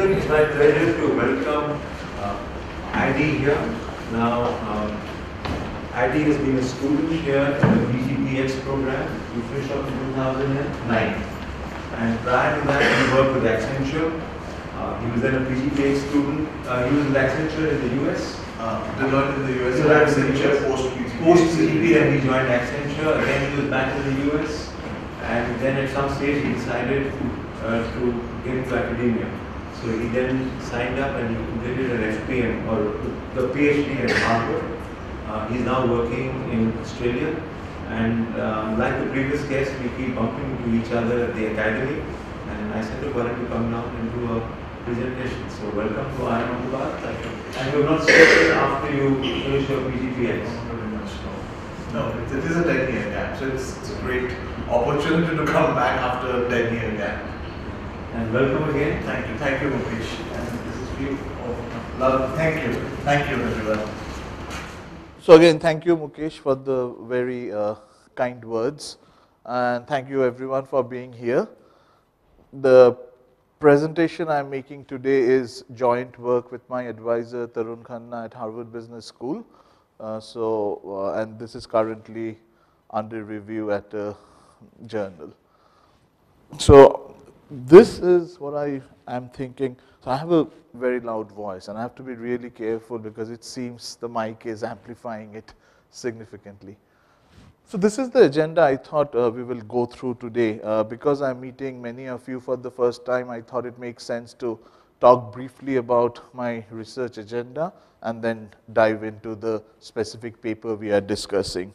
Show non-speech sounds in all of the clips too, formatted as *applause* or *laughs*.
It's my pleasure to welcome uh, Addy here. Now, um, Addy has been a student here in the PGPX program. You finished up in 2009. And prior to that, he worked with Accenture. Uh, he was then a PGPX student. Uh, he was with Accenture in the US. Uh, Deloitte in the US, Deloitte in Accenture post PGP. Post PGP, and he joined Accenture. Again, he was back in the US. And then at some stage, he decided uh, to get into academia. So he then signed up and he completed an FPM or the PhD at Harvard. Uh, he's now working in Australia. And um, like the previous guest, we keep bumping into each other at the academy. And I said to Bharat to come down and do a presentation. So welcome to IIM Ahmedabad. And you have not stepped after you finish your PGPX. Not very much, no. No, it, it is a 10 year gap, so it's, it's a great opportunity to come back after a 10 year gap. And welcome again. Thank you, thank you, Mukesh. And this is for you. Oh, love, thank you, thank you, everyone. So again, thank you Mukesh for the very uh, kind words and thank you everyone for being here. The presentation I'm making today is joint work with my advisor Tarun Khanna at Harvard Business School. Uh, so, uh, and this is currently under review at a journal. So, this is what I am thinking. So, I have a very loud voice and I have to be really careful because it seems the mic is amplifying it significantly. So, this is the agenda I thought uh, we will go through today. Uh, because I'm meeting many of you for the first time, I thought it makes sense to talk briefly about my research agenda and then dive into the specific paper we are discussing.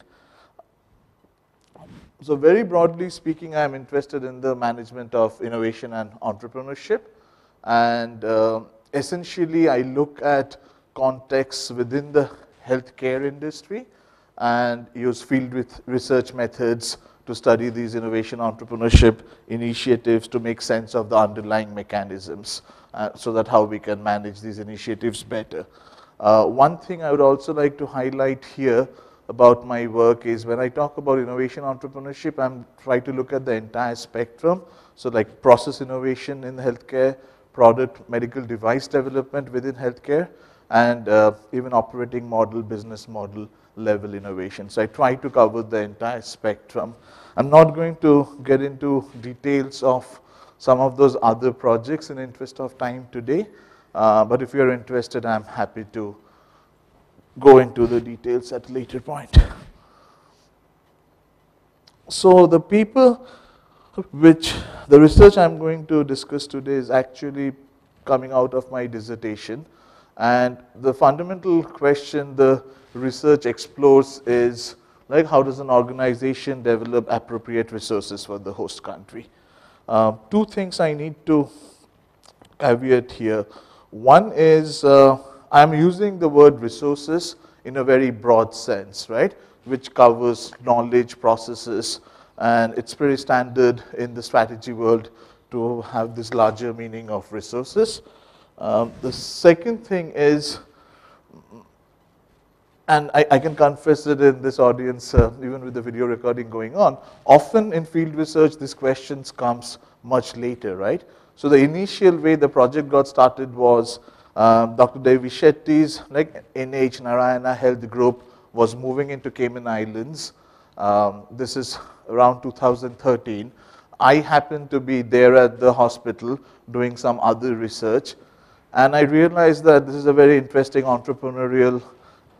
So very broadly speaking, I am interested in the management of innovation and entrepreneurship. And uh, essentially, I look at contexts within the healthcare industry and use field with research methods to study these innovation entrepreneurship initiatives to make sense of the underlying mechanisms uh, so that how we can manage these initiatives better. Uh, one thing I would also like to highlight here about my work is when I talk about innovation entrepreneurship, I'm trying to look at the entire spectrum. So like process innovation in healthcare, product medical device development within healthcare, and uh, even operating model, business model level innovation. So I try to cover the entire spectrum. I'm not going to get into details of some of those other projects in interest of time today, uh, but if you're interested, I'm happy to go into the details at a later point. So the people which the research I'm going to discuss today is actually coming out of my dissertation. And the fundamental question the research explores is like how does an organization develop appropriate resources for the host country? Uh, two things I need to caveat here. One is uh, I'm using the word resources in a very broad sense, right? Which covers knowledge, processes, and it's pretty standard in the strategy world to have this larger meaning of resources. Um, the second thing is, and I, I, can confess it in this audience, uh, even with the video recording going on, often in field research, this questions comes much later, right? So the initial way the project got started was um, Dr. Devi Shetty's like NH Narayana Health Group was moving into Cayman Islands. Um, this is around 2013. I happened to be there at the hospital doing some other research, and I realized that this is a very interesting entrepreneurial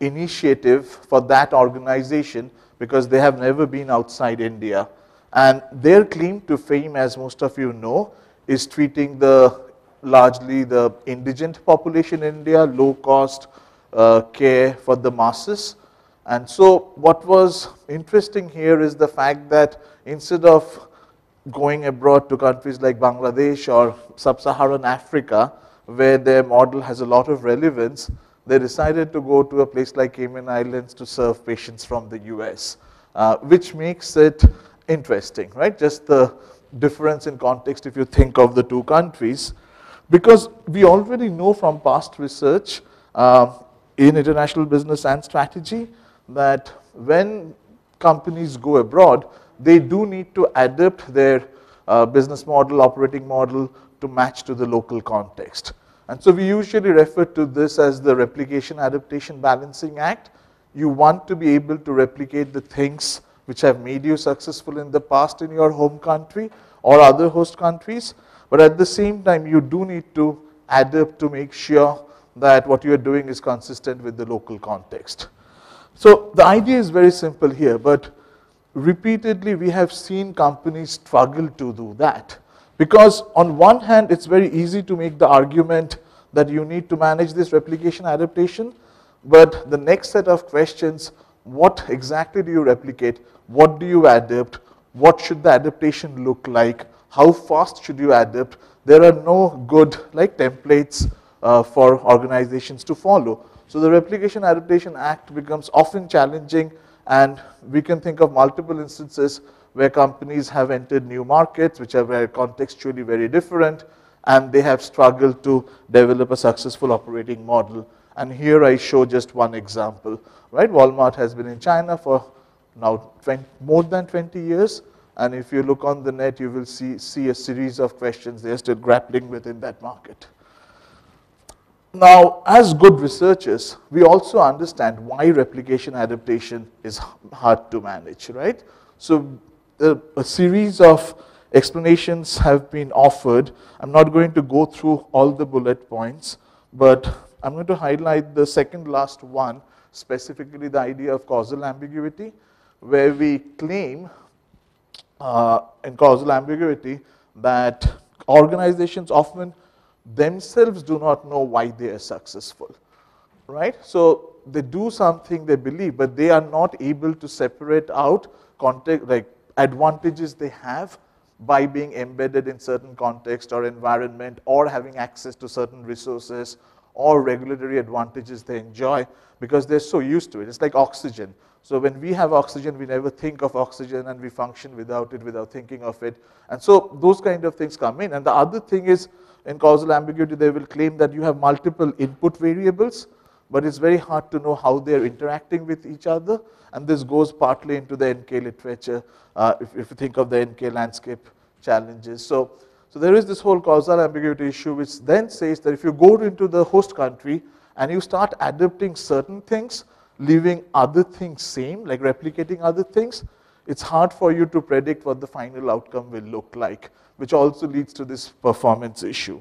initiative for that organization because they have never been outside India. And their claim to fame, as most of you know, is treating the largely the indigent population in India, low cost uh, care for the masses. And so what was interesting here is the fact that instead of going abroad to countries like Bangladesh or sub-Saharan Africa, where their model has a lot of relevance, they decided to go to a place like Cayman Islands to serve patients from the US, uh, which makes it interesting, right? Just the difference in context if you think of the two countries. Because we already know from past research uh, in international business and strategy that when companies go abroad, they do need to adapt their uh, business model, operating model to match to the local context. And so we usually refer to this as the replication adaptation balancing act. You want to be able to replicate the things which have made you successful in the past in your home country or other host countries, but at the same time you do need to adapt to make sure that what you are doing is consistent with the local context. So the idea is very simple here, but repeatedly we have seen companies struggle to do that. Because on one hand, it's very easy to make the argument that you need to manage this replication adaptation, but the next set of questions, what exactly do you replicate? What do you adapt? What should the adaptation look like? How fast should you adapt? There are no good like templates uh, for organizations to follow. So the Replication Adaptation Act becomes often challenging and we can think of multiple instances where companies have entered new markets which are very contextually very different and they have struggled to develop a successful operating model. And here I show just one example, right? Walmart has been in China for now 20, more than 20 years. And if you look on the net, you will see, see a series of questions they're still grappling with in that market. Now, as good researchers, we also understand why replication adaptation is hard to manage, right? So, a series of explanations have been offered. I'm not going to go through all the bullet points, but I'm going to highlight the second last one, specifically the idea of causal ambiguity, where we claim uh, in causal ambiguity that organizations often themselves do not know why they are successful, right? So they do something they believe, but they are not able to separate out context, like advantages they have by being embedded in certain context or environment or having access to certain resources or regulatory advantages they enjoy because they're so used to it. It's like oxygen. So when we have oxygen, we never think of oxygen and we function without it, without thinking of it. And so those kind of things come in. And the other thing is in causal ambiguity, they will claim that you have multiple input variables, but it's very hard to know how they're interacting with each other. And this goes partly into the NK literature, uh, if, if, you think of the NK landscape challenges. So, so there is this whole causal ambiguity issue, which then says that if you go into the host country and you start adapting certain things, leaving other things same, like replicating other things, it's hard for you to predict what the final outcome will look like which also leads to this performance issue.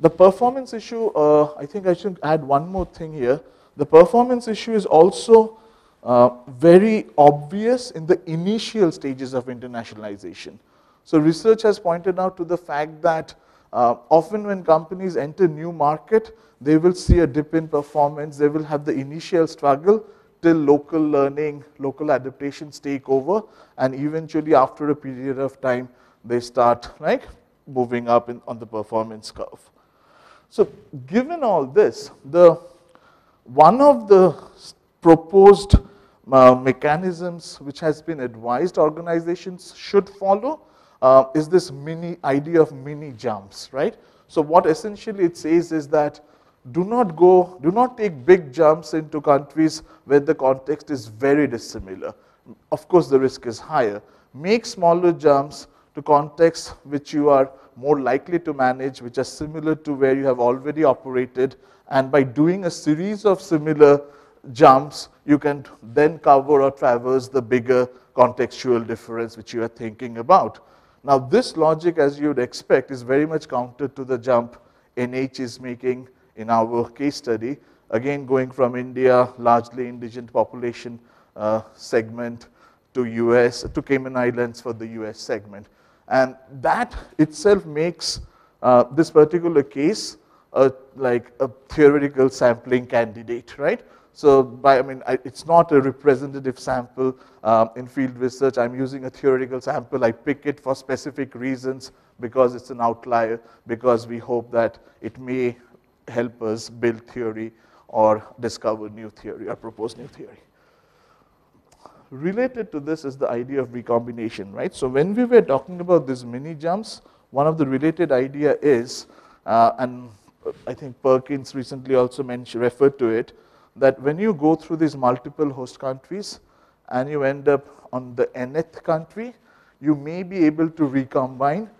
The performance issue, uh, I think I should add one more thing here. The performance issue is also uh, very obvious in the initial stages of internationalization. So research has pointed out to the fact that uh, often when companies enter new market, they will see a dip in performance, they will have the initial struggle till local learning, local adaptations take over, and eventually after a period of time, they start like moving up in, on the performance curve. So given all this, the one of the proposed uh, mechanisms which has been advised organizations should follow uh, is this mini idea of mini jumps, right? So what essentially it says is that do not go, do not take big jumps into countries where the context is very dissimilar. Of course, the risk is higher. Make smaller jumps to contexts which you are more likely to manage, which are similar to where you have already operated. And by doing a series of similar jumps, you can then cover or traverse the bigger contextual difference which you are thinking about. Now, this logic, as you would expect, is very much counter to the jump NH is making in our case study. Again, going from India, largely indigent population uh, segment, to US, to Cayman Islands for the US segment. And that itself makes uh, this particular case a, like a theoretical sampling candidate, right? So by, I mean, I, it's not a representative sample um, in field research. I'm using a theoretical sample. I pick it for specific reasons because it's an outlier, because we hope that it may help us build theory or discover new theory or propose new theory related to this is the idea of recombination, right? So when we were talking about these mini jumps, one of the related idea is, uh, and I think Perkins recently also mentioned, referred to it, that when you go through these multiple host countries and you end up on the nth country, you may be able to recombine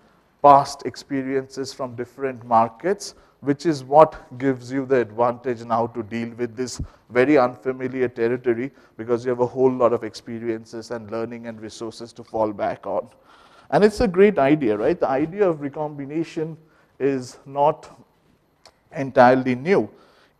past experiences from different markets, which is what gives you the advantage now to deal with this very unfamiliar territory because you have a whole lot of experiences and learning and resources to fall back on. And it's a great idea, right? The idea of recombination is not entirely new.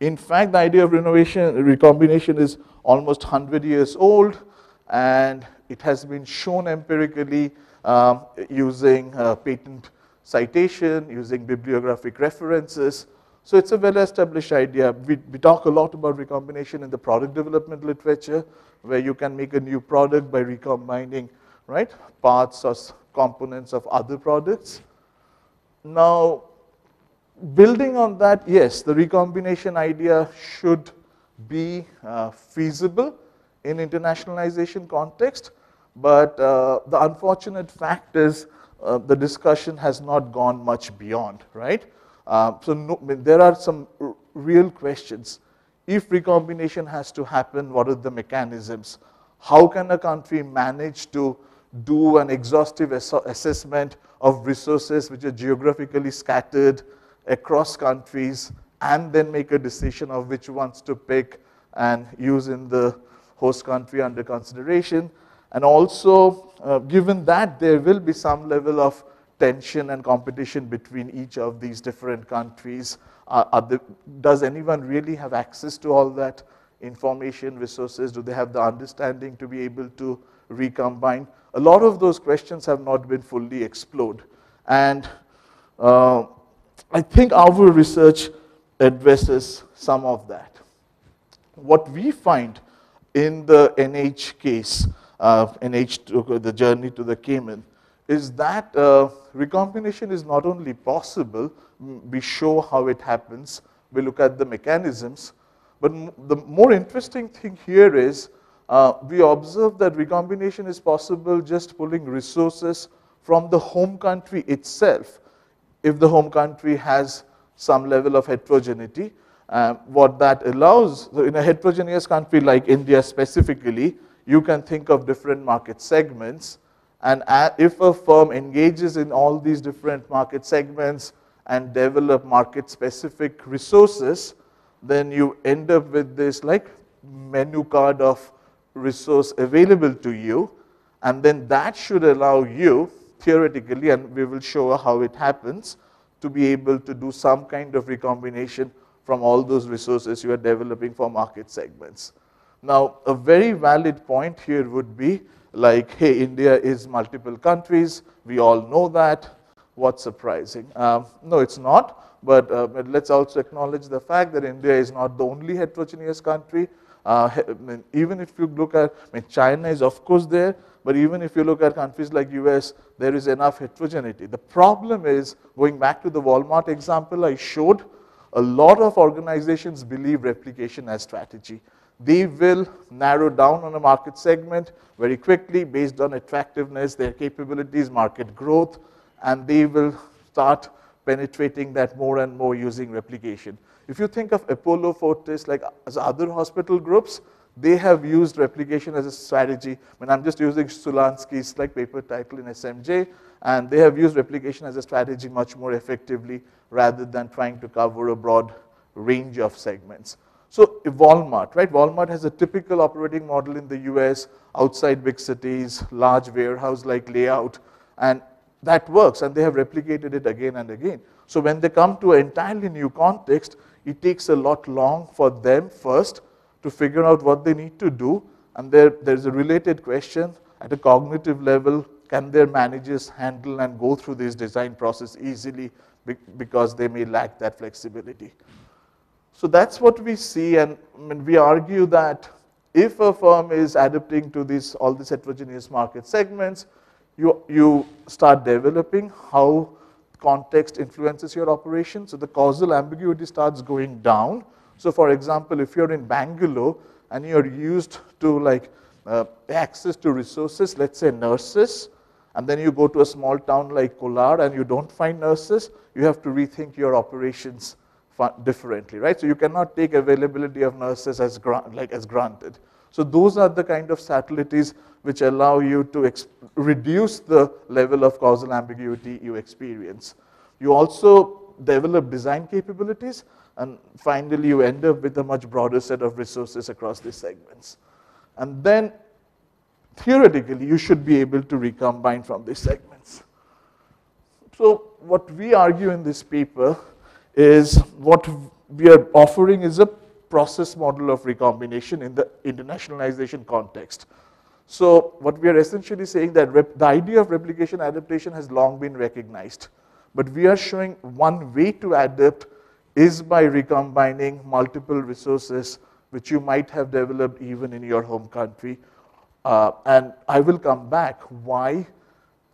In fact, the idea of renovation, recombination is almost 100 years old, and it has been shown empirically um, using uh, patent citation, using bibliographic references. So it's a well-established idea. We, we talk a lot about recombination in the product development literature, where you can make a new product by recombining right, parts or components of other products. Now, building on that, yes, the recombination idea should be uh, feasible in internationalization context, but uh, the unfortunate fact is uh, the discussion has not gone much beyond, right? Uh, so no, there are some real questions. If recombination has to happen, what are the mechanisms? How can a country manage to do an exhaustive ass assessment of resources which are geographically scattered across countries and then make a decision of which ones to pick and use in the host country under consideration. And also, uh, given that there will be some level of tension and competition between each of these different countries, uh, the, does anyone really have access to all that information, resources? Do they have the understanding to be able to recombine? A lot of those questions have not been fully explored. And uh, I think our research addresses some of that. What we find in the NH case, uh, NH, the journey to the Cayman, is that uh, recombination is not only possible, we show how it happens, we look at the mechanisms, but the more interesting thing here is uh, we observe that recombination is possible just pulling resources from the home country itself if the home country has some level of heterogeneity. Uh, what that allows, so in a heterogeneous country like India specifically, you can think of different market segments. And if a firm engages in all these different market segments and develop market specific resources, then you end up with this like menu card of resource available to you. And then that should allow you theoretically, and we will show how it happens, to be able to do some kind of recombination from all those resources you are developing for market segments. Now, a very valid point here would be like, hey, India is multiple countries. We all know that. What's surprising? Um, no, it's not. But, uh, but, let's also acknowledge the fact that India is not the only heterogeneous country. Uh, even if you look at, I mean, China is of course there, but even if you look at countries like US, there is enough heterogeneity. The problem is, going back to the Walmart example I showed, a lot of organizations believe replication as strategy. They will narrow down on a market segment very quickly based on attractiveness, their capabilities, market growth, and they will start penetrating that more and more using replication. If you think of Apollo Fortis, like as other hospital groups, they have used replication as a strategy. I mean, I'm just using Szulanski's like paper title in SMJ, and they have used replication as a strategy much more effectively rather than trying to cover a broad range of segments. So Walmart, right? Walmart has a typical operating model in the US, outside big cities, large warehouse-like layout, and that works, and they have replicated it again and again. So when they come to an entirely new context, it takes a lot long for them first to figure out what they need to do. And there, there's a related question at a cognitive level, can their managers handle and go through this design process easily because they may lack that flexibility. So that's what we see and we argue that if a firm is adapting to this, all these heterogeneous market segments, you, you start developing how context influences your operation. So the causal ambiguity starts going down so for example, if you're in Bangalore and you're used to like uh, access to resources, let's say nurses, and then you go to a small town like Kolar and you don't find nurses, you have to rethink your operations differently, right? So you cannot take availability of nurses as, like as granted. So those are the kind of subtleties which allow you to reduce the level of causal ambiguity you experience. You also develop design capabilities, and finally you end up with a much broader set of resources across these segments. And then theoretically, you should be able to recombine from these segments. So what we argue in this paper is what we are offering is a process model of recombination in the internationalization context. So what we are essentially saying that the idea of replication adaptation has long been recognized. But we are showing one way to adapt is by recombining multiple resources which you might have developed even in your home country. Uh, and I will come back why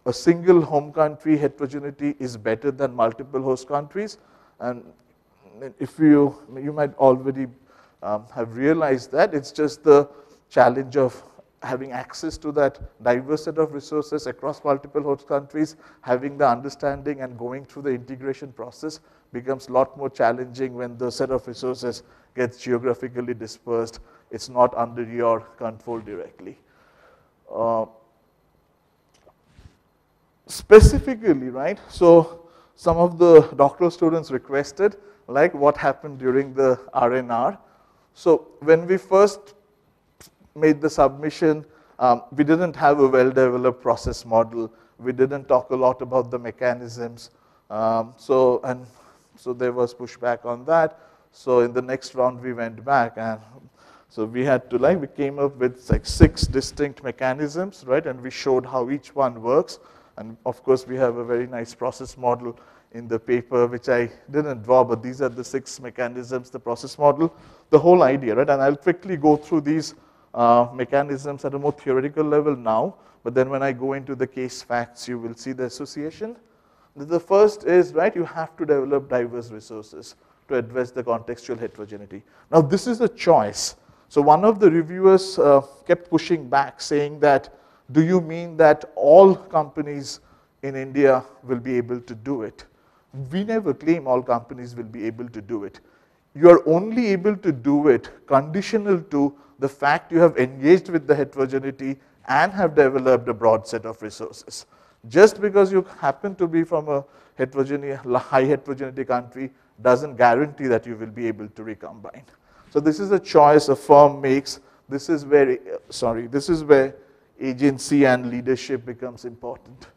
a single home country heterogeneity is better than multiple host countries. And if you, you might already um, have realized that, it's just the challenge of having access to that diverse set of resources across multiple host countries, having the understanding and going through the integration process becomes a lot more challenging when the set of resources gets geographically dispersed. It's not under your control directly. Uh, specifically, right, so some of the doctoral students requested like what happened during the RNR. So when we first made the submission, um, we didn't have a well-developed process model. We didn't talk a lot about the mechanisms. Um, so, and so there was pushback on that. So in the next round, we went back and so we had to like, we came up with like six distinct mechanisms, right? And we showed how each one works. And of course, we have a very nice process model in the paper, which I didn't draw, but these are the six mechanisms, the process model, the whole idea, right? And I'll quickly go through these uh, mechanisms at a more theoretical level now, but then when I go into the case facts, you will see the association. The first is, right, you have to develop diverse resources to address the contextual heterogeneity. Now, this is a choice. So one of the reviewers uh, kept pushing back, saying that, do you mean that all companies in India will be able to do it? We never claim all companies will be able to do it. You are only able to do it conditional to the fact you have engaged with the heterogeneity and have developed a broad set of resources. Just because you happen to be from a heterogeneous, high heterogeneity country doesn't guarantee that you will be able to recombine. So this is a choice a firm makes. This is where, sorry, this is where agency and leadership becomes important.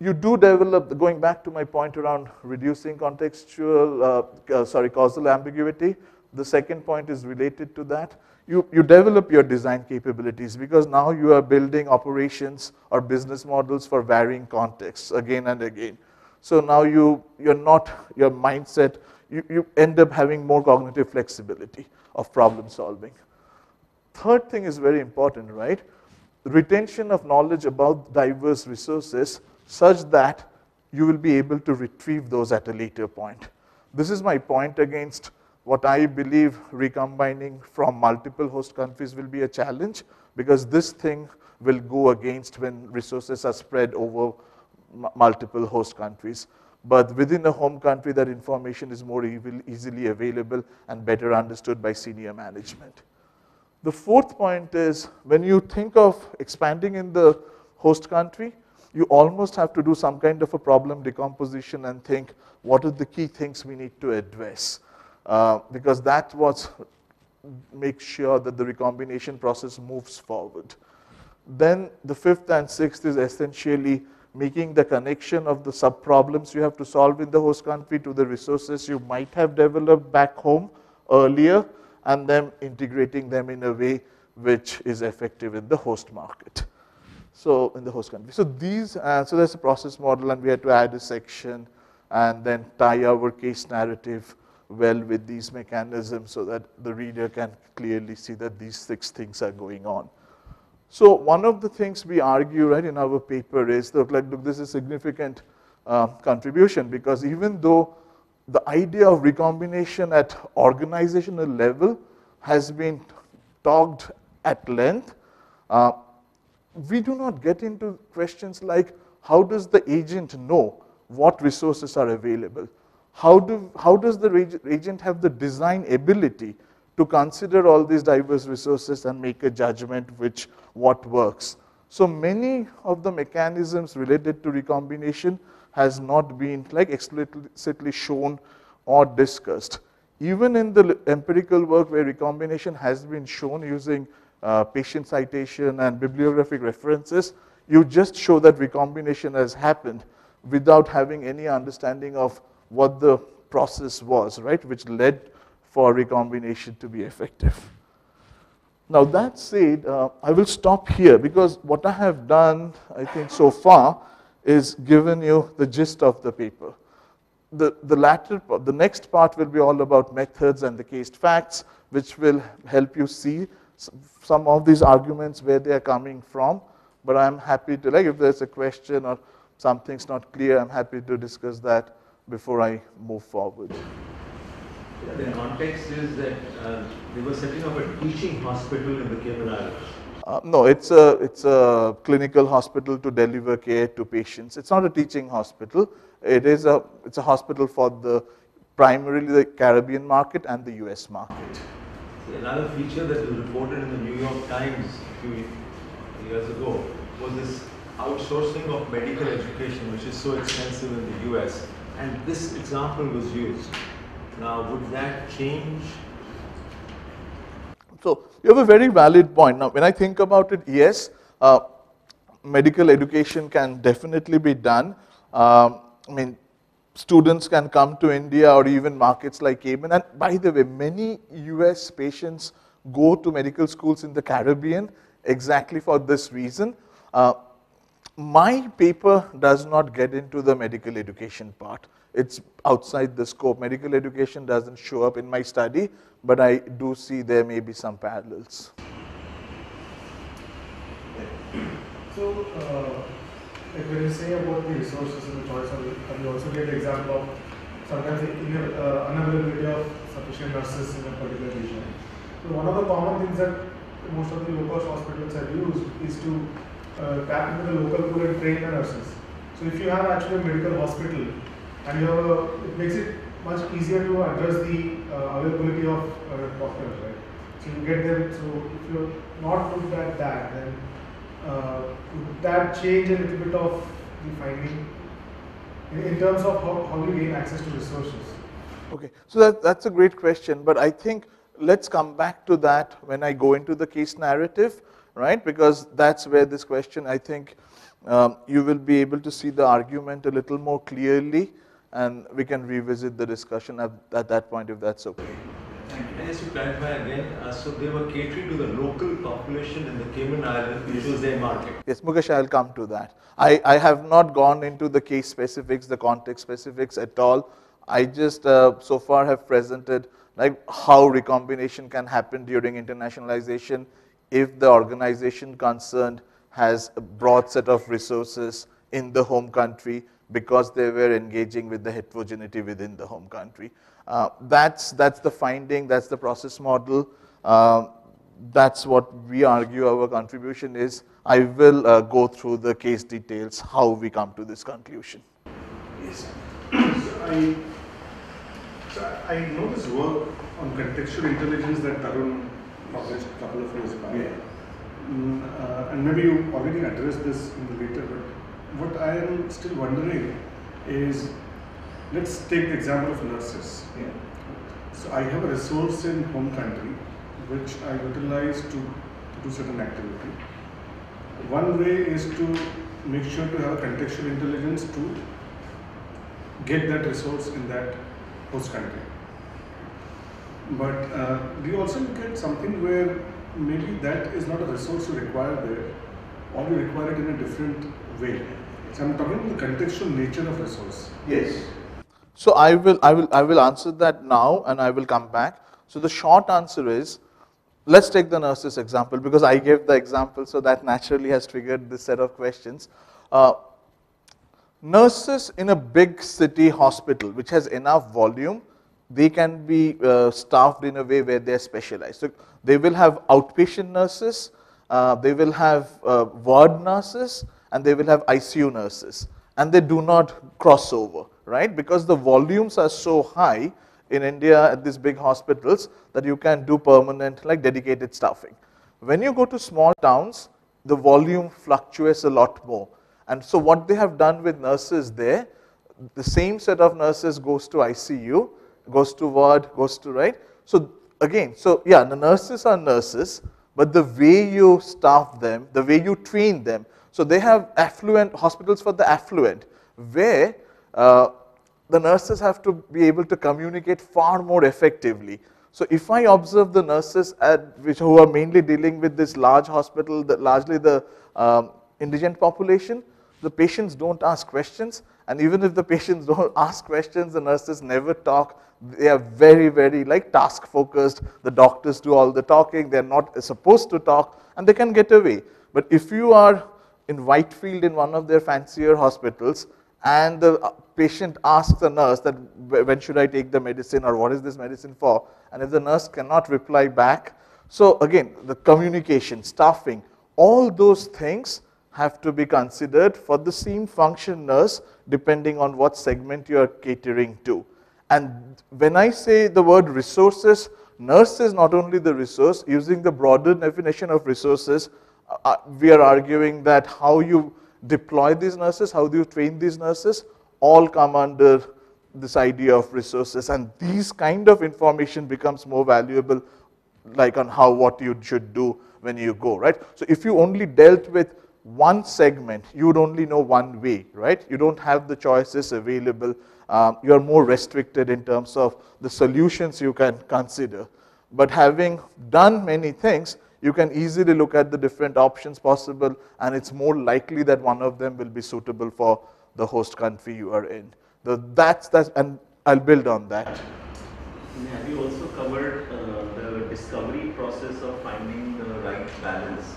You do develop, going back to my point around reducing contextual, uh, uh, sorry, causal ambiguity, the second point is related to that. You, you develop your design capabilities because now you are building operations or business models for varying contexts again and again. So now you, you're not, your mindset, you, you end up having more cognitive flexibility of problem solving. Third thing is very important, right? Retention of knowledge about diverse resources such that you will be able to retrieve those at a later point. This is my point against what I believe recombining from multiple host countries will be a challenge because this thing will go against when resources are spread over multiple host countries. But within a home country, that information is more easily available and better understood by senior management. The fourth point is when you think of expanding in the host country, you almost have to do some kind of a problem decomposition and think what are the key things we need to address. Uh, because that was makes sure that the recombination process moves forward. Then the fifth and sixth is essentially making the connection of the sub-problems you have to solve in the host country to the resources you might have developed back home earlier and then integrating them in a way which is effective in the host market. So in the host country. So these, uh, so there's a process model and we had to add a section and then tie our case narrative well with these mechanisms so that the reader can clearly see that these six things are going on. So one of the things we argue right in our paper is look like look this is significant uh, contribution because even though the idea of recombination at organizational level has been talked at length, uh, we do not get into questions like how does the agent know what resources are available? How, do, how does the agent have the design ability to consider all these diverse resources and make a judgment which what works. So many of the mechanisms related to recombination has not been like explicitly shown or discussed. Even in the empirical work where recombination has been shown using uh, patent citation and bibliographic references, you just show that recombination has happened without having any understanding of what the process was, right, which led for recombination to be effective. Now that said, uh, I will stop here because what I have done, I think so far, is given you the gist of the paper. The, the latter, the next part will be all about methods and the case facts, which will help you see some of these arguments where they are coming from. But I'm happy to, like, if there's a question or something's not clear, I'm happy to discuss that before I move forward. Yeah, the context is that uh, they were setting up a teaching hospital in the Cayman Islands. Uh, no, it's a, it's a clinical hospital to deliver care to patients. It's not a teaching hospital. It is a, it's a hospital for the primarily the Caribbean market and the US market. Another feature that was reported in the New York Times a few years ago was this outsourcing of medical education, which is so expensive in the US. And this example was used. Now, would that change? So, you have a very valid point. Now, when I think about it, yes, uh, medical education can definitely be done. Um, I mean, students can come to India or even markets like Cayman. And by the way, many US patients go to medical schools in the Caribbean exactly for this reason. Uh, my paper does not get into the medical education part. It's outside the scope. Medical education doesn't show up in my study, but I do see there may be some parallels. So, uh, like when you say about the resources and the choice, and you also get the example of sometimes the uh, unavailability of sufficient nurses in a particular region. So one of the common things that most of the low-cost hospitals have used is to uh, tap into the local pool and train the nurses. So if you have actually a medical hospital and you have a, it makes it much easier to address the uh, availability of uh, doctors, right? So you get them. So if you're not looked at that, then uh, would that change a little bit of the finding in, in terms of how, how you gain access to resources? Okay, so that, that's a great question, but I think let's come back to that when I go into the case narrative, right? Because that's where this question, I think, um, you will be able to see the argument a little more clearly, and we can revisit the discussion at, at that point if that's okay. And just to clarify again, uh, so they were catering to the local population in the Cayman Islands, which was their market. Yes, Mukesh, I'll come to that. I, I have not gone into the case specifics, the context specifics at all. I just uh, so far have presented like how recombination can happen during internationalization if the organization concerned has a broad set of resources in the home country because they were engaging with the heterogeneity within the home country. Uh, that's, that's the finding, that's the process model. Uh, that's what we argue our contribution is. I will uh, go through the case details, how we come to this conclusion. Yes. I, so I know this work on contextual intelligence that Tarun published a couple of years back. Yeah. Mm, uh, and maybe you already addressed this in the later, but what I am still wondering is let's take the example of nurses. Yeah. So I have a resource in home country which I utilize to, to do certain activity. One way is to make sure to have a contextual intelligence to get that resource in that host country. But uh, we also look at something where maybe that is not a resource you require there, or you require it in a different way. So I'm talking about the contextual nature of resource. Yes. So I will, I will, I will answer that now and I will come back. So the short answer is, let's take the nurses example because I gave the example so that naturally has triggered this set of questions. Uh, nurses in a big city hospital which has enough volume, they can be uh, staffed in a way where they're specialized. So they will have outpatient nurses, uh, they will have uh, ward nurses, and they will have ICU nurses. And they do not cross over right? Because the volumes are so high, in India at these big hospitals that you can do permanent, like dedicated staffing. When you go to small towns, the volume fluctuates a lot more. And so what they have done with nurses there, the same set of nurses goes to ICU, goes to ward, goes to, right? So again, so yeah, the nurses are nurses, but the way you staff them, the way you train them, so they have affluent hospitals for the affluent, where uh, the nurses have to be able to communicate far more effectively. So if I observe the nurses at which who are mainly dealing with this large hospital, largely the um, indigent population, the patients don't ask questions, and even if the *laughs* patients don't ask questions, the nurses never talk. They are very, very like task focused. The doctors do all the talking. They're not supposed to talk, and they can get away. But if you are in Whitefield in one of their fancier hospitals, and the uh, patient asks the nurse that when should I take the medicine or what is this medicine for, and if the nurse cannot reply back, so again, the communication, staffing, all those things have to be considered for the same function nurse depending on what segment you are catering to. And when I say the word resources, nurse is not only the resource, using the broader definition of resources, uh, uh we are arguing that how you deploy these nurses, how do you train these nurses, all come under this idea of resources. And these kind of information becomes more valuable like on how what you should do when you go, right? So if you only dealt with one segment, you would only know one way, right? You don't have the choices available. Um, you are more restricted in terms of the solutions you can consider. But having done many things, you can easily look at the different options possible, and it's more likely that one of them will be suitable for the host country you are in. The, that's, that's, and I'll build on that. Have you also covered uh, the discovery process of finding the right balance?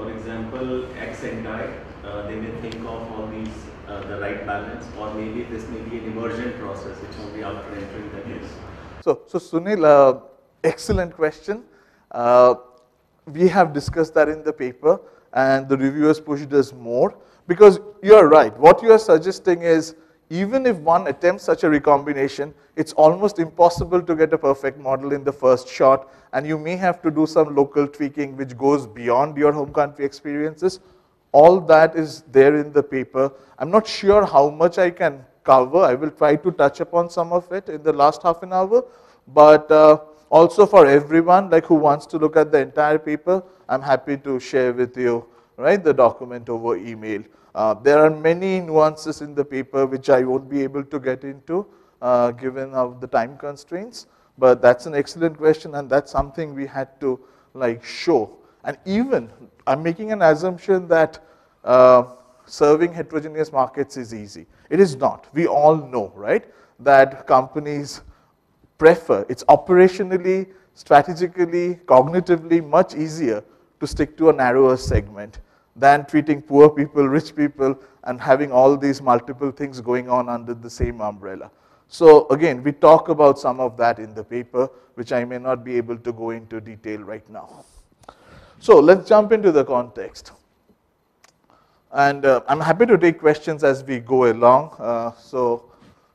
For example, ex ante, uh, they may think of all these uh, the right balance, or maybe this may be an emergent process, which only after entering the case. So, so Sunil, uh, excellent question. Uh, we have discussed that in the paper, and the reviewers pushed us more. Because you're right, what you are suggesting is even if one attempts such a recombination, it's almost impossible to get a perfect model in the first shot, and you may have to do some local tweaking which goes beyond your home country experiences. All that is there in the paper. I'm not sure how much I can cover. I will try to touch upon some of it in the last half an hour, but uh, also for everyone like who wants to look at the entire paper, I'm happy to share with you right the document over email. Uh, there are many nuances in the paper which I won't be able to get into uh, given of the time constraints, but that's an excellent question and that's something we had to like show. And even, I'm making an assumption that uh, serving heterogeneous markets is easy. It is not. We all know, right, that companies prefer, it's operationally, strategically, cognitively much easier to stick to a narrower segment than treating poor people, rich people, and having all these multiple things going on under the same umbrella. So again, we talk about some of that in the paper, which I may not be able to go into detail right now. So let's jump into the context. And uh, I'm happy to take questions as we go along, uh, so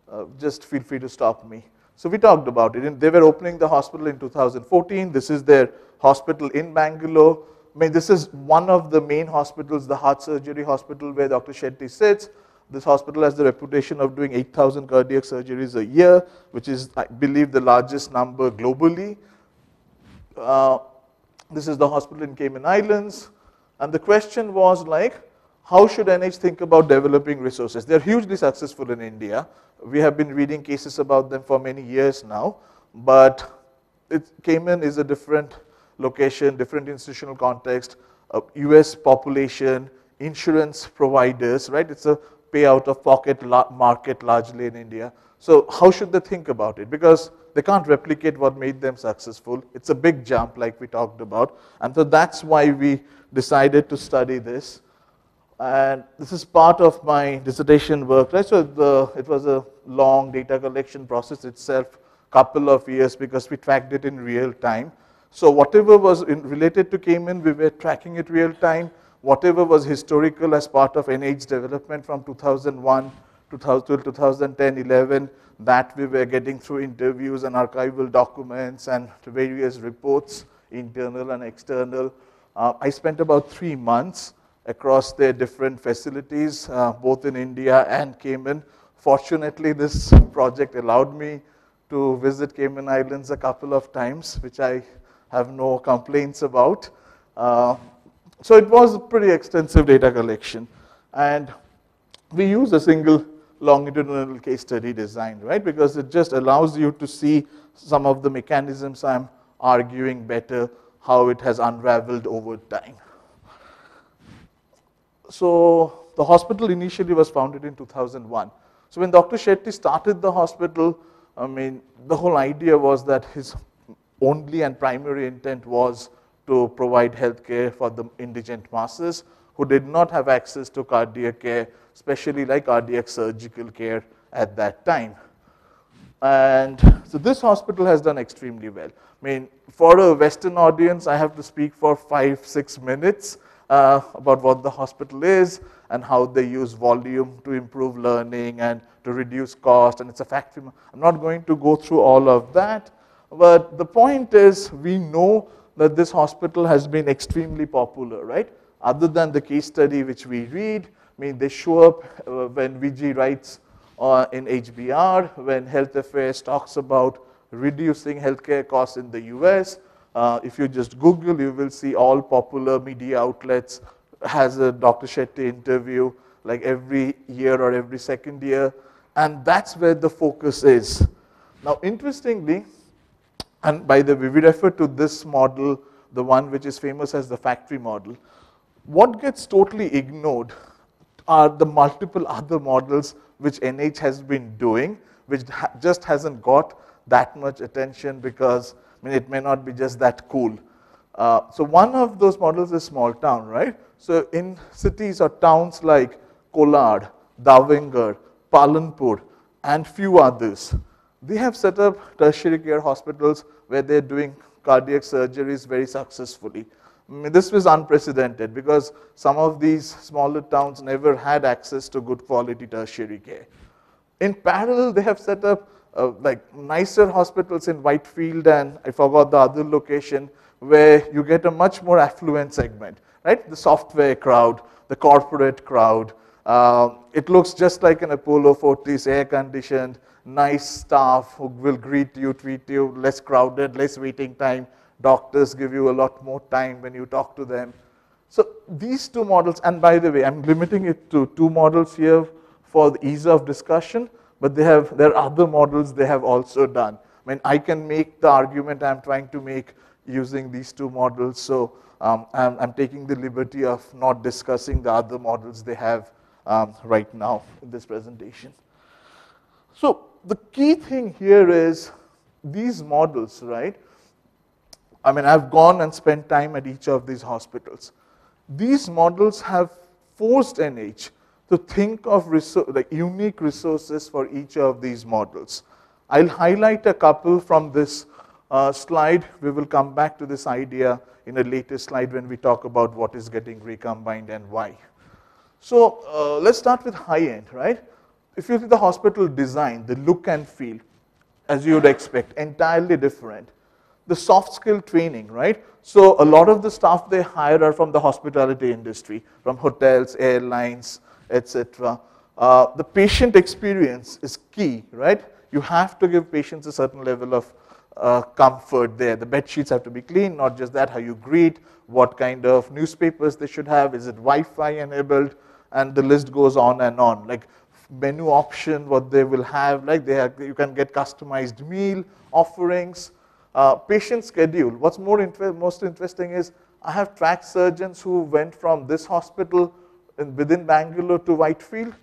uh, just feel free to stop me. So we talked about it. They were opening the hospital in 2014. This is their hospital in Bangalore. I mean, this is one of the main hospitals, the heart surgery hospital where Dr. Shetty sits. This hospital has the reputation of doing 8,000 cardiac surgeries a year, which is, I believe, the largest number globally. Uh, this is the hospital in Cayman Islands. And the question was like, how should NH think about developing resources? They're hugely successful in India. We have been reading cases about them for many years now, but it, Cayman is a different location, different institutional context, uh, US population, insurance providers, right? It's a payout of pocket market largely in India. So how should they think about it? Because they can't replicate what made them successful. It's a big jump like we talked about. And so that's why we decided to study this. And this is part of my dissertation work, right? So the, it was a long data collection process itself, couple of years because we tracked it in real time. So whatever was related to Cayman, we were tracking it real time. Whatever was historical as part of NH development from 2001 to 2010, 11, that we were getting through interviews and archival documents and various reports, internal and external. Uh, I spent about three months across their different facilities, uh, both in India and Cayman. Fortunately, this project allowed me to visit Cayman Islands a couple of times, which I have no complaints about. Uh, so it was pretty extensive data collection. And we use a single longitudinal case study design, right? Because it just allows you to see some of the mechanisms I'm arguing better, how it has unraveled over time. So the hospital initially was founded in 2001. So when Dr. Shetty started the hospital, I mean, the whole idea was that his only and primary intent was to provide health care for the indigent masses who did not have access to cardiac care, especially like cardiac surgical care at that time. And so this hospital has done extremely well. I mean, for a Western audience, I have to speak for five, six minutes uh, about what the hospital is and how they use volume to improve learning and to reduce cost. And it's a factory. I'm not going to go through all of that. But the point is, we know that this hospital has been extremely popular, right? Other than the case study which we read, I mean, they show up uh, when VG writes uh, in HBR, when Health Affairs talks about reducing healthcare costs in the US. Uh, if you just Google, you will see all popular media outlets has a Dr. Shetty interview like every year or every second year. And that's where the focus is. Now, interestingly, and by the way, we refer to this model, the one which is famous as the factory model. What gets totally ignored are the multiple other models which NH has been doing, which just hasn't got that much attention because I mean, it may not be just that cool. Uh, so one of those models is small town, right? So in cities or towns like Kolar, Davangere, Palanpur, and few others, they have set up tertiary care hospitals where they're doing cardiac surgeries very successfully. I mean, this was unprecedented because some of these smaller towns never had access to good quality tertiary care. In parallel, they have set up uh, like nicer hospitals in Whitefield and I forgot the other location where you get a much more affluent segment, right? The software crowd, the corporate crowd. Uh, it looks just like an Apollo Fortis, air conditioned, nice staff who will greet you, treat you, less crowded, less waiting time. Doctors give you a lot more time when you talk to them. So these two models, and by the way, I'm limiting it to two models here for the ease of discussion, but they have, there are other models they have also done. I mean, I can make the argument I'm trying to make using these two models, so um, I'm, I'm, taking the liberty of not discussing the other models they have um, right now in this presentation. So the key thing here is these models, right? I mean, I've gone and spent time at each of these hospitals. These models have forced NH to think of like unique resources for each of these models. I'll highlight a couple from this uh, slide. We will come back to this idea in a later slide when we talk about what is getting recombined and why. So uh, let's start with high end, right? If you see the hospital design, the look and feel, as you would expect, entirely different. The soft skill training, right? So a lot of the staff they hire are from the hospitality industry, from hotels, airlines, etc. Uh, the patient experience is key, right? You have to give patients a certain level of uh, comfort there. The bed sheets have to be clean, not just that, how you greet, what kind of newspapers they should have, is it Wi-Fi enabled, and the list goes on and on. Like menu option, what they will have, like they have, you can get customized meal offerings, uh, patient schedule. What's more inter most interesting is I have tracked surgeons who went from this hospital in, within Bangalore to Whitefield.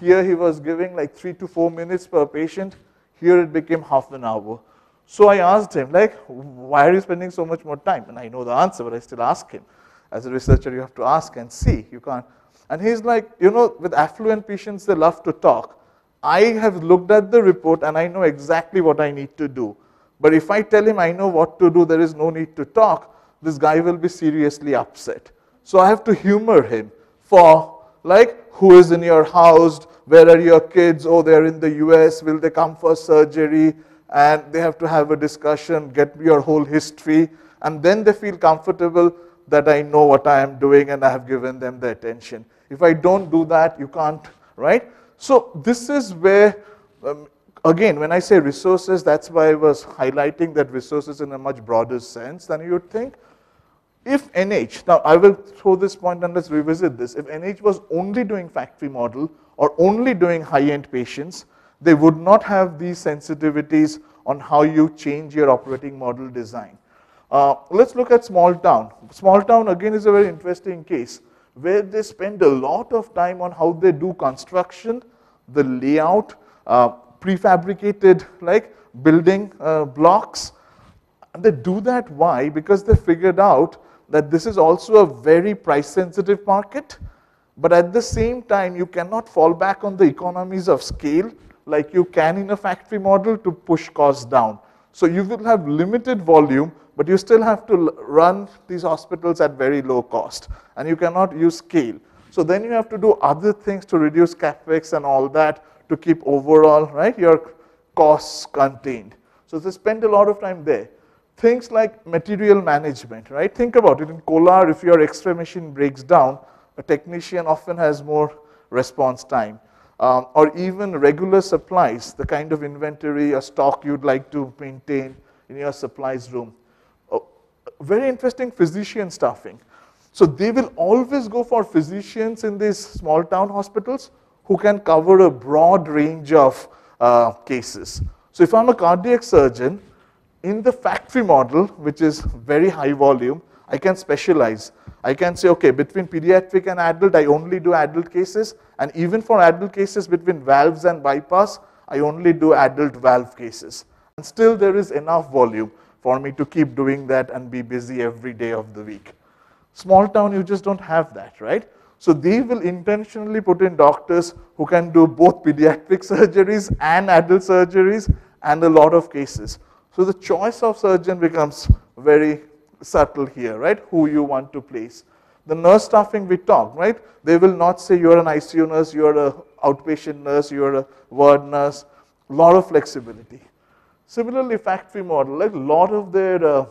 Here he was giving like three to four minutes per patient. Here it became half an hour. So I asked him, like, why are you spending so much more time? And I know the answer, but I still ask him. As a researcher, you have to ask and see. You can't and he's like, you know, with affluent patients, they love to talk. I have looked at the report and I know exactly what I need to do. But if I tell him I know what to do, there is no need to talk, this guy will be seriously upset. So I have to humor him for like who is in your house, where are your kids, oh, they're in the US, will they come for surgery? And they have to have a discussion, get your whole history, and then they feel comfortable that I know what I am doing and I have given them the attention. If I don't do that, you can't, right? So this is where, um, again, when I say resources, that's why I was highlighting that resources in a much broader sense than you would think. If NH, now I will throw this point and let's revisit this. If NH was only doing factory model or only doing high-end patients, they would not have these sensitivities on how you change your operating model design. Uh, let's look at small town. Small town again is a very interesting case where they spend a lot of time on how they do construction, the layout, uh, prefabricated like building uh, blocks. And they do that why? Because they figured out that this is also a very price sensitive market, but at the same time, you cannot fall back on the economies of scale like you can in a factory model to push costs down. So you will have limited volume, but you still have to run these hospitals at very low cost, and you cannot use scale. So then you have to do other things to reduce capex and all that to keep overall, right, your costs contained. So they spend a lot of time there. Things like material management, right? Think about it. In Kolar, if your X-ray machine breaks down, a technician often has more response time. Um, or even regular supplies, the kind of inventory or stock you'd like to maintain in your supplies room. Very interesting physician staffing. So they will always go for physicians in these small town hospitals who can cover a broad range of uh, cases. So if I'm a cardiac surgeon, in the factory model, which is very high volume, I can specialize. I can say, okay, between pediatric and adult, I only do adult cases. And even for adult cases between valves and bypass, I only do adult valve cases. And still there is enough volume for me to keep doing that and be busy every day of the week. Small town, you just don't have that, right? So they will intentionally put in doctors who can do both pediatric *laughs* surgeries and adult surgeries and a lot of cases. So the choice of surgeon becomes very subtle here, right? Who you want to place. The nurse staffing we talk, right? They will not say you're an ICU nurse, you're an outpatient nurse, you're a ward nurse. A lot of flexibility. Similarly, factory model, like a lot of their uh,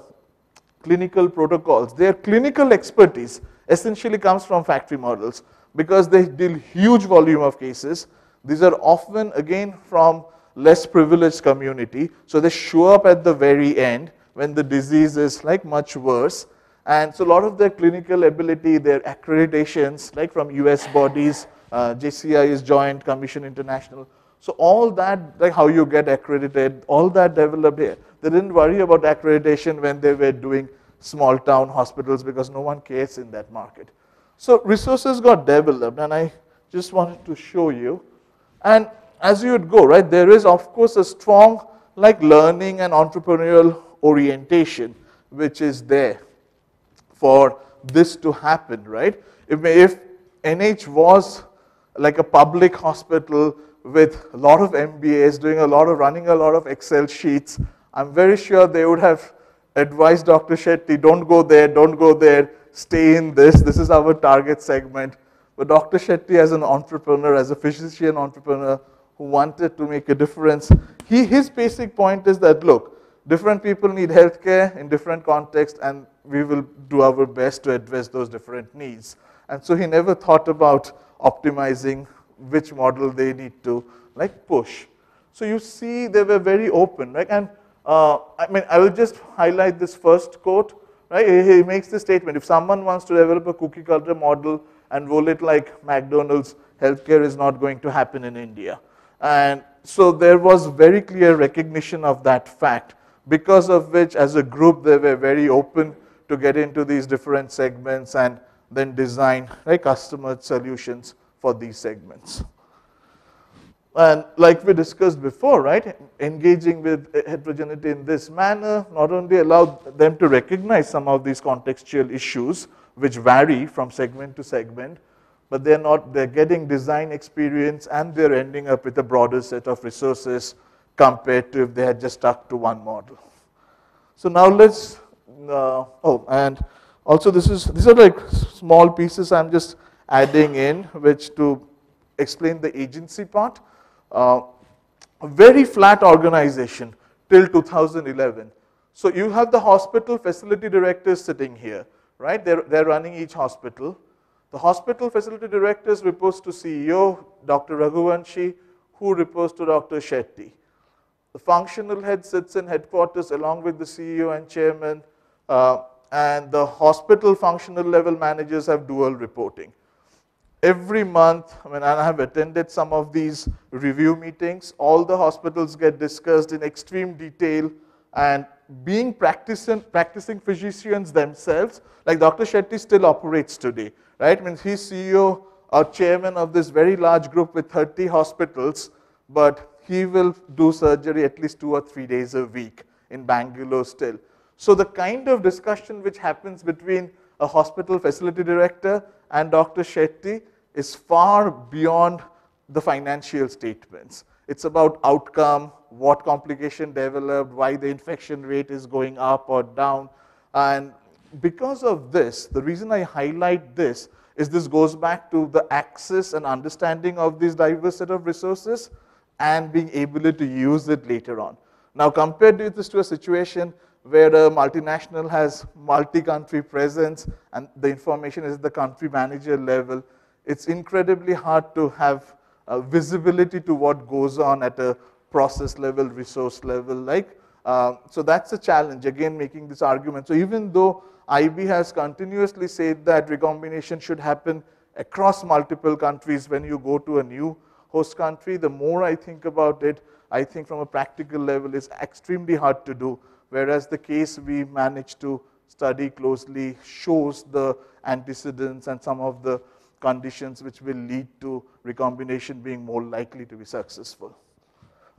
clinical protocols, their clinical expertise essentially comes from factory models because they deal huge volume of cases. These are often, again, from less privileged community. So they show up at the very end when the disease is like much worse. And so a lot of their clinical ability, their accreditations, like from US bodies, uh, JCI is Joint Commission International. So all that, like how you get accredited, all that developed here. They didn't worry about accreditation when they were doing small town hospitals because no one cares in that market. So resources got developed and I just wanted to show you. And as you would go, right, there is of course a strong like learning and entrepreneurial orientation which is there for this to happen, right? If, if NH was like a public hospital with a lot of MBAs, doing a lot of running a lot of Excel sheets, I'm very sure they would have advised Dr. Shetty, don't go there, don't go there, stay in this, this is our target segment. But Dr. Shetty as an entrepreneur, as a physician entrepreneur, who wanted to make a difference. He, his basic point is that, look, different people need healthcare in different contexts, and we will do our best to address those different needs. And so he never thought about optimizing which model they need to like push. So you see they were very open, right? And uh, I mean, I will just highlight this first quote, right? He, he makes the statement, if someone wants to develop a cookie cutter model and roll it like McDonald's, healthcare is not going to happen in India. And so there was very clear recognition of that fact, because of which, as a group, they were very open to get into these different segments and then design right, customer solutions for these segments. And like we discussed before, right, engaging with heterogeneity in this manner not only allowed them to recognize some of these contextual issues which vary from segment to segment, but they're not, they're getting design experience and they're ending up with a broader set of resources compared to if they had just stuck to one model. So now let's, uh, oh, and also this is, these are like small pieces I'm just adding in, which to explain the agency part. Uh, a very flat organization till 2011. So you have the hospital facility directors sitting here, right? They're, they're running each hospital. The hospital facility directors reports to CEO, Dr. Raghuvanshi, who reports to Dr. Shetty. The functional head sits in headquarters along with the CEO and chairman, uh, and the hospital functional level managers have dual reporting. Every month, I mean, I have attended some of these review meetings, all the hospitals get discussed in extreme detail, and being practicing, practicing physicians themselves, like Dr. Shetty still operates today, right? I mean, he's CEO or chairman of this very large group with 30 hospitals, but he will do surgery at least two or three days a week in Bangalore still. So the kind of discussion which happens between a hospital facility director and Dr. Shetty is far beyond the financial statements. It's about outcome, what complication developed, why the infection rate is going up or down. And because of this, the reason I highlight this is this goes back to the access and understanding of this diverse set of resources and being able to use it later on. Now compare this to a situation where a multinational has multi-country presence and the information is at the country manager level, it's incredibly hard to have visibility to what goes on at a process level, resource level. Like, uh, so that's a challenge, again, making this argument. So even though IB has continuously said that recombination should happen across multiple countries when you go to a new host country, the more I think about it, I think from a practical level it's extremely hard to do, whereas the case we managed to study closely shows the antecedents and some of the conditions which will lead to recombination being more likely to be successful.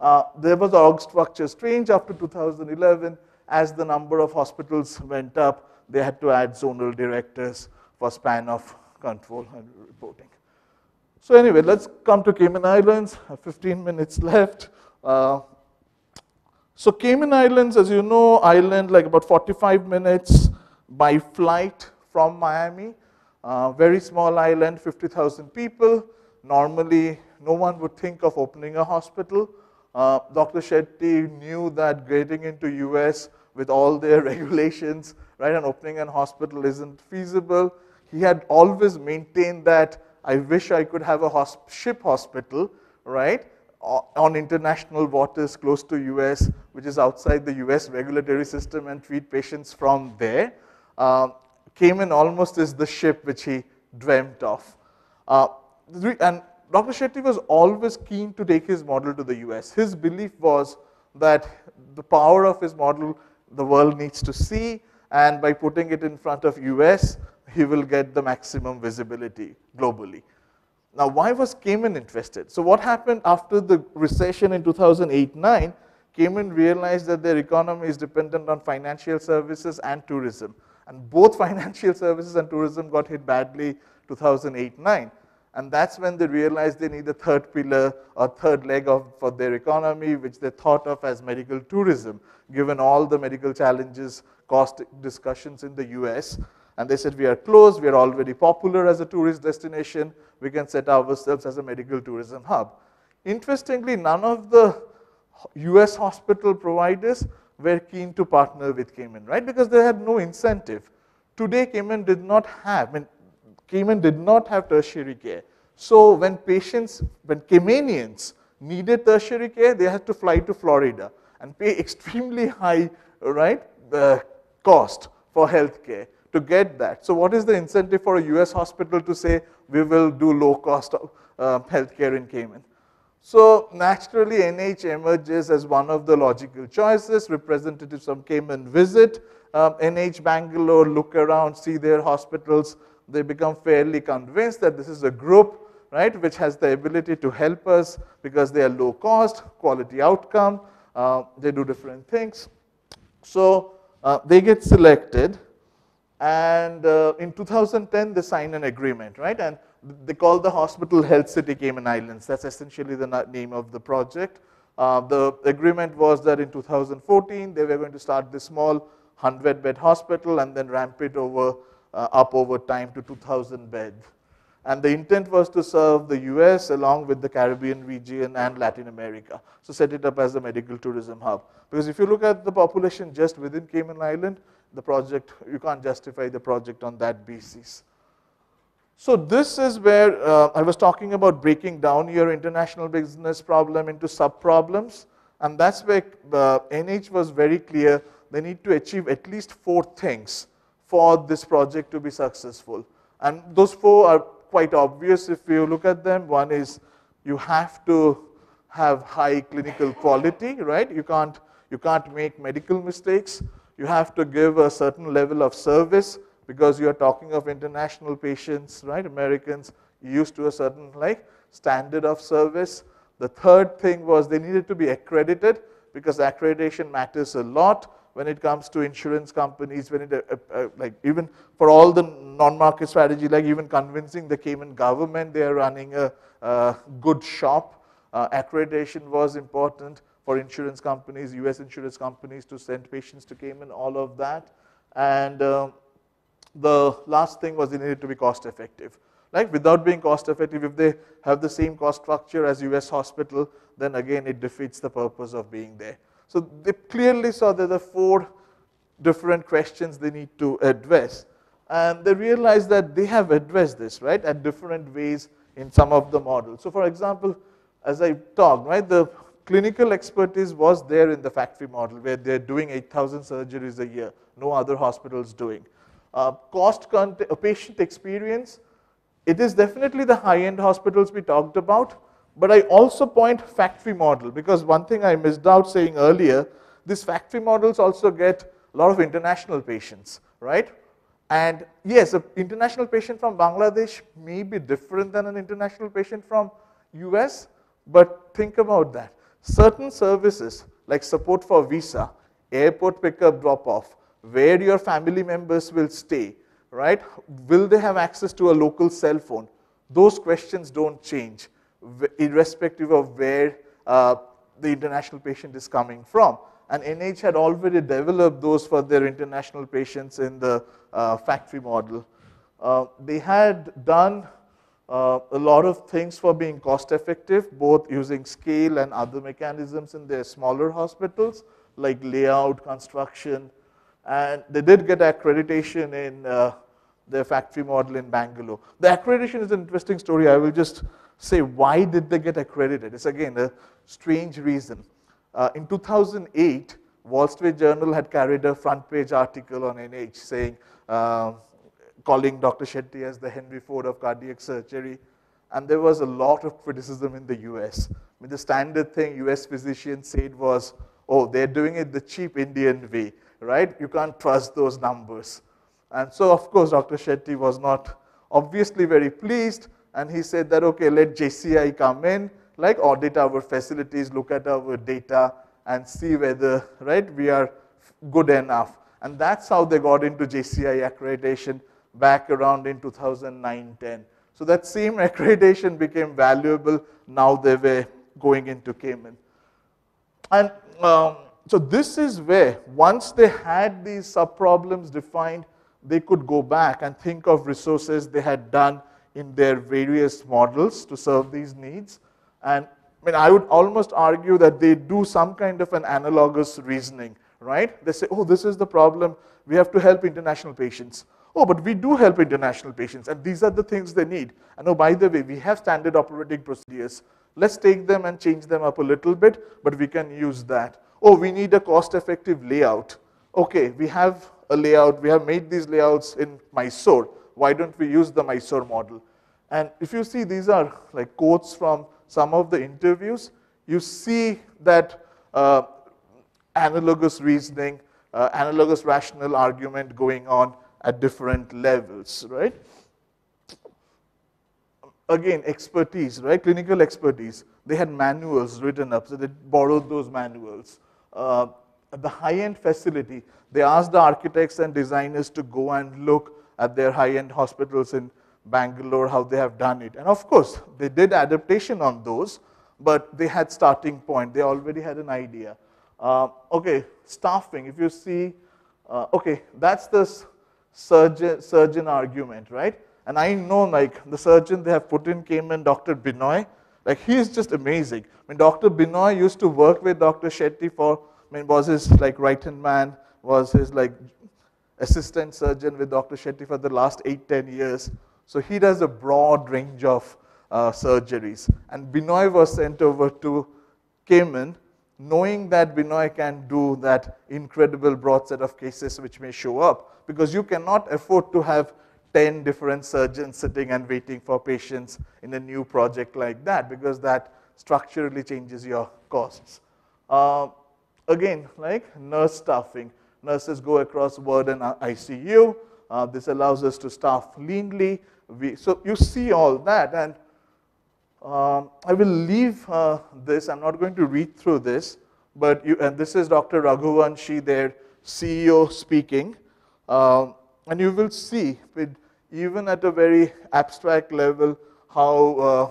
Uh, there was org structure change after 2011 as the number of hospitals went up they had to add zonal directors for span of control and reporting. So anyway, let's come to Cayman Islands. 15 minutes left. Uh, so Cayman Islands, as you know, island like about 45 minutes by flight from Miami. Uh, very small island, 50,000 people. Normally, no one would think of opening a hospital. Uh, Dr. Shetty knew that getting into US with all their *laughs* regulations right? And opening an hospital isn't feasible. He had always maintained that I wish I could have a hosp ship hospital, right? On international waters close to US, which is outside the US regulatory system and treat patients from there. Uh, Cayman almost is the ship which he dreamt of. Uh, and Dr. Shetty was always keen to take his model to the US. His belief was that the power of his model the world needs to see and by putting it in front of US, he will get the maximum visibility globally. Now, why was Cayman interested? So what happened after the recession in 2008-9, Cayman realized that their economy is dependent on financial services and tourism. And both *laughs* financial services and tourism got hit badly 2008-9. And that's when they realized they need a third pillar or third leg of, for their economy, which they thought of as medical tourism, given all the medical challenges, cost discussions in the US. And they said, we are close, we are already popular as a tourist destination, we can set ourselves as a medical tourism hub. Interestingly, none of the US hospital providers were keen to partner with Cayman, right? Because they had no incentive. Today, Cayman did not have, I mean, Cayman did not have tertiary care. So when patients, when Caymanians needed tertiary care, they had to fly to Florida and pay *laughs* extremely high, right, the cost for healthcare to get that. So what is the incentive for a US hospital to say, we will do low cost uh, healthcare in Cayman? So naturally, NH emerges as one of the logical choices. Representatives from Cayman visit um, NH Bangalore, look around, see their hospitals, they become fairly convinced that this is a group right, which has the ability to help us because they are low cost, quality outcome, uh, they do different things. So uh, they get selected and uh, in 2010 they sign an agreement, right? And they call the hospital Health City Cayman Islands. That's essentially the name of the project. Uh, the agreement was that in 2014 they were going to start this small 100 bed hospital and then ramp it over uh, up over time to 2,000 beds. And the intent was to serve the US along with the Caribbean region and Latin America. So set it up as a medical tourism hub. Because if you look at the population just within Cayman Island, the project, you can't justify the project on that basis. So this is where uh, I was talking about breaking down your international business problem into sub-problems. And that's where uh, NH was very clear. They need to achieve at least four things for this project to be successful. And those four are quite obvious if you look at them. One is you have to have high clinical quality, right? You can't, you can't make medical mistakes. You have to give a certain level of service because you are talking of international patients, right? Americans used to a certain like standard of service. The third thing was they needed to be accredited because accreditation matters a lot when it comes to insurance companies, when it, uh, uh, like even for all the non-market strategy, like even convincing the Cayman government they are running a, a good shop. Uh, accreditation was important for insurance companies, US insurance companies to send patients to Cayman, all of that. And um, the last thing was they needed to be cost effective. Like without being cost effective, if they have the same cost structure as US hospital, then again it defeats the purpose of being there. So they clearly saw that the four different questions they need to address. And they realized that they have addressed this, right, at different ways in some of the models. So for example, as I talked, right, the clinical expertise was there in the factory model where they're doing 8,000 surgeries a year, no other hospitals doing. Uh, cost, uh, patient experience, it is definitely the high-end hospitals we talked about, but I also point factory model because one thing I missed out saying earlier, these factory models also get a lot of international patients, right? And yes, an international patient from Bangladesh may be different than an international patient from US, but think about that. Certain services like support for visa, airport pickup drop off, where your family members will stay, right? Will they have access to a local cell phone? Those questions don't change irrespective of where uh, the international patient is coming from. And NH had already developed those for their international patients in the uh, factory model. Uh, they had done uh, a lot of things for being cost effective, both using scale and other mechanisms in their smaller hospitals, like layout, construction, and they did get accreditation in uh, their factory model in Bangalore. The accreditation is an interesting story. I will just say why did they get accredited? It's again a strange reason. Uh, in 2008, Wall Street Journal had carried a front page article on NH saying, uh, calling Dr. Shetty as the Henry Ford of cardiac surgery. And there was a lot of criticism in the US. I mean, the standard thing US physicians said was, oh, they're doing it the cheap Indian way, right? You can't trust those numbers. And so, of course, Dr. Shetty was not obviously very pleased and he said that, okay, let JCI come in, like audit our facilities, look at our data, and see whether, right, we are good enough. And that's how they got into JCI accreditation back around in 2009-10. So that same *laughs* accreditation became valuable now they were going into Cayman. And um, so this is where, once they had these sub-problems defined, they could go back and think of resources they had done in their various models to serve these needs. And I mean, I would almost argue that they do some kind of an analogous reasoning, right? They say, oh, this is the problem. We have to help international patients. Oh, but we do help international patients, and these are the things they need. And oh, by the way, we have standard operating procedures. Let's take them and change them up a little bit, but we can use that. Oh, we need a cost-effective layout. Okay, we have a layout. We have made these layouts in Mysore why don't we use the Mysore model? And if you see, these are like quotes from some of the interviews. You see that uh, analogous reasoning, uh, analogous rational argument going on at different levels, right? Again, expertise, right? Clinical expertise. They had manuals written up, so they borrowed those manuals. Uh, at the high-end facility, they asked the architects and designers to go and look at their high-end hospitals in Bangalore, how they have done it. And of course, they did adaptation on those, but they had starting point. They already had an idea. Uh, okay, staffing, if you see, uh, okay, that's the surgeon, surgeon argument, right? And I know like the surgeon they have put in came in Dr. Binoy. Like he is just amazing. I mean, Dr. Binoy used to work with Dr. Shetty for, I mean, was his like right hand man, was his like assistant surgeon with Dr. Shetty for the last eight, ten years. So he does a broad range of uh, surgeries. And Binoy was sent over to Cayman, knowing that Binoy can do that incredible broad set of cases which may show up, because you cannot afford to have 10 different surgeons sitting and waiting for patients in a new project like that, because that structurally changes your costs. Uh, again, like nurse staffing. Nurses go across ward and ICU. Uh, this allows us to staff leanly. We, so you see all that, and um, I will leave uh, this. I'm not going to read through this, but you, and this is Dr. Raghuvanshi, their CEO, speaking. Um, and you will see, with, even at a very abstract level, how uh,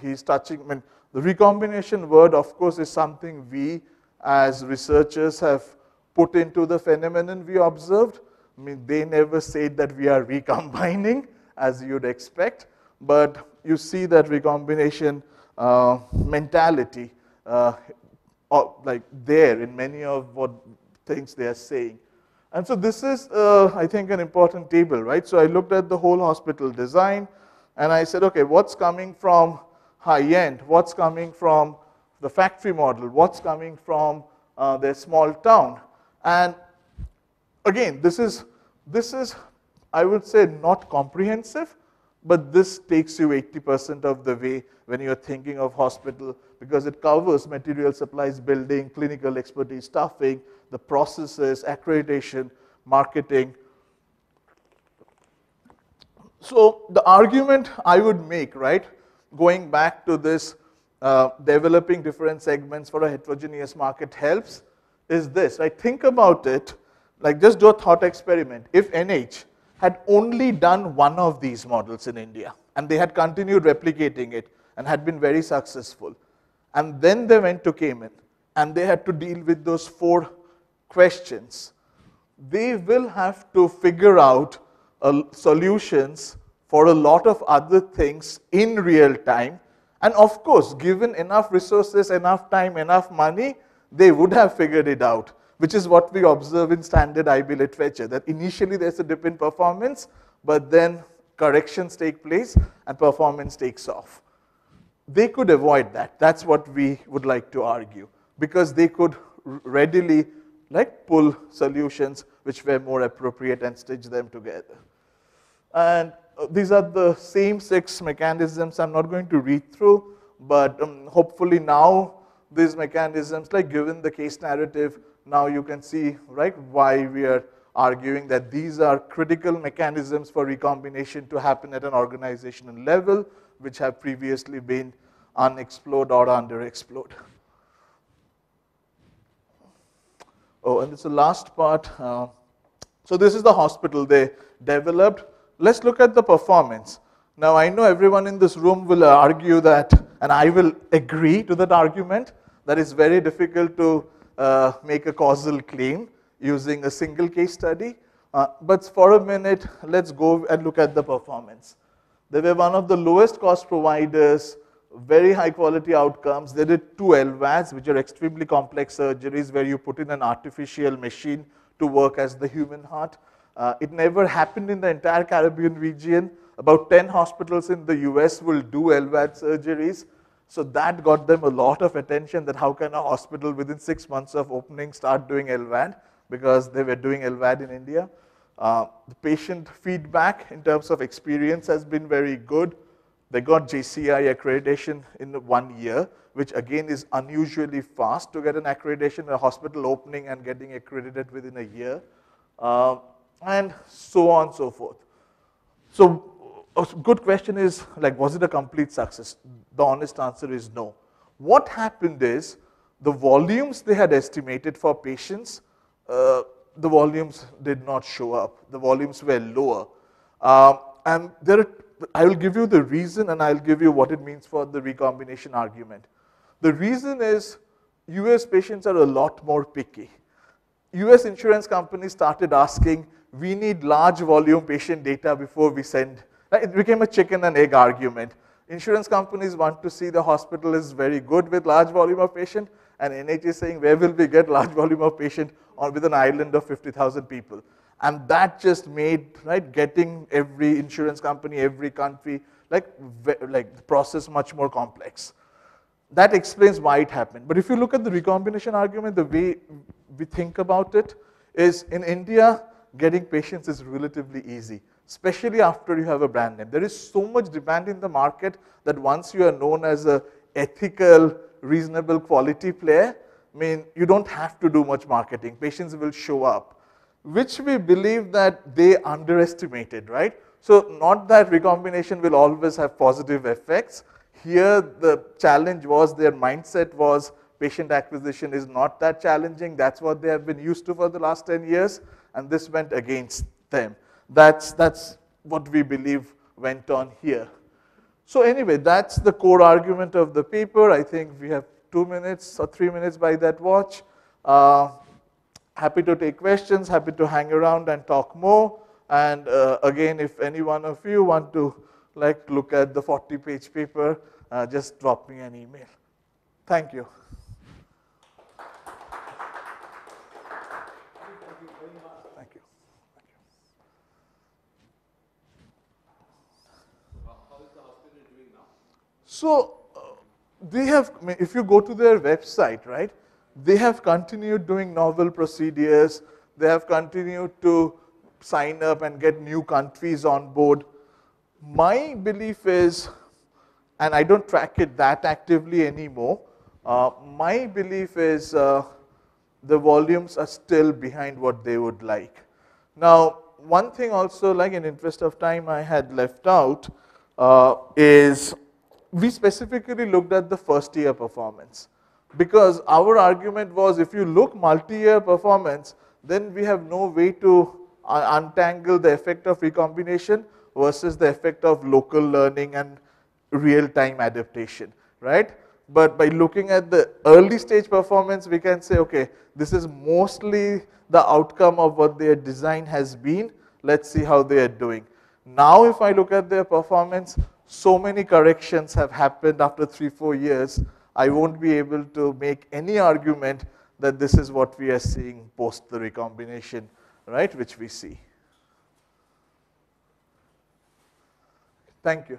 he's touching. I mean, the recombination word, of course, is something we as researchers have put into the phenomenon we observed. I mean, they never said that we are *laughs* recombining, as you'd expect, but you see that recombination uh, mentality uh, like there in many of what things they are saying. And so this is, uh, I think, an important table, right? So I looked at the whole hospital design, and I said, okay, what's coming from high end? What's coming from the factory model? What's coming from uh, their small town? And again, this is, this is, I would say, not comprehensive, but this takes you 80% of the way when you're thinking of hospital because it covers material supplies, building, clinical expertise, staffing, the processes, accreditation, marketing. So the argument I would make, right, going back to this uh, developing different segments for a heterogeneous market helps is this, right? Think about it, like just do a thought experiment. If NH had only done one of these models in India and they had continued replicating it and had been very successful, and then they went to Cayman and they had to deal with those four questions, they will have to figure out uh, solutions for a lot of other things in real time. And of course, given enough resources, enough time, enough money, they would have figured it out, which is what we observe in standard IB literature, that initially there's a dip in performance, but then corrections take place and performance takes off. They could avoid that. That's what we would like to argue, because they could readily like pull solutions which were more appropriate and stitch them together. And uh, these are the same six mechanisms I'm not going to read through, but um, hopefully now these mechanisms, like given the case narrative, now you can see, right, why we are arguing that these are critical mechanisms for recombination to happen at an organizational level, which have previously been unexplored or underexplored. Oh, and it's the last part. Uh, so this is the hospital they developed. Let's look at the performance. Now, I know everyone in this room will argue that, and I will agree to that argument, that it's very difficult to uh, make a causal claim using a single case study. Uh, but for a minute, let's go and look at the performance. They were one of the lowest cost providers, very high quality outcomes. They did two LVADs, which are extremely complex surgeries where you put in an artificial machine to work as the human heart. Uh, it never happened in the entire Caribbean region. About 10 hospitals in the US will do LVAD surgeries. So that got them a lot of attention that how can a hospital within six months of opening start doing LVAD because they were doing LVAD in India. Uh, the patient feedback in terms of experience has been very good. They got JCI accreditation in one year, which again is unusually fast to get an accreditation, a hospital opening and getting accredited within a year, uh, and so on and so forth. So a good question is like, was it a complete success? The honest answer is no. What happened is the volumes they had estimated for patients, uh, the volumes did not show up. The volumes were lower. Um, and there are, I will give you the reason and I'll give you what it means for the recombination argument. The reason is US patients are a lot more picky. US insurance companies started asking, we need large volume patient data before we send It became a chicken and egg argument. Insurance companies want to see the hospital is very good with large volume of patient, and NH is saying, where will we get large volume of patient on with an island of 50,000 people? And that just made, right, getting every insurance company, every country, like, like the process much more complex. That explains why it happened. But if you look at the recombination argument, the way we think about it is in India, getting patients is relatively easy, especially after you have a brand name. There is so much demand in the market that once you are known as a ethical, reasonable quality player, I mean, you don't have to do much marketing. Patients will show up, which we believe that they underestimated, right? So not that recombination will always have positive effects. Here, the challenge was their mindset was patient acquisition is not that challenging. That's what they have been used to for the last 10 years, and this went against them. That's, that's what we believe went on here. So anyway, that's the core argument of the paper. I think we have two minutes or three minutes by that watch. Uh, happy to take questions, happy to hang around and talk more. And uh, again, if any one of you want to like look at the 40 page paper, uh, just drop me an email. Thank you. Thank you. So uh, they have, if you go to their website, right, they have continued doing novel procedures. They have continued to sign up and get new countries on board. My belief is, and I don't track it that actively anymore, uh, my belief is uh, the volumes are still behind what they would like. Now, one thing also, like in interest of time, I had left out uh, is we specifically looked at the first year performance because our argument was if you look multi-year performance, then we have no way to untangle the effect of recombination versus the effect of local learning and real-time adaptation, right? But by looking at the early stage performance, we can say, okay, this is mostly the outcome of what their design has been. Let's see how they are doing. Now, if I look at their performance, so many corrections have happened after three, four years, I won't be able to make any argument that this is what we are seeing post the recombination, right, which we see. Thank you.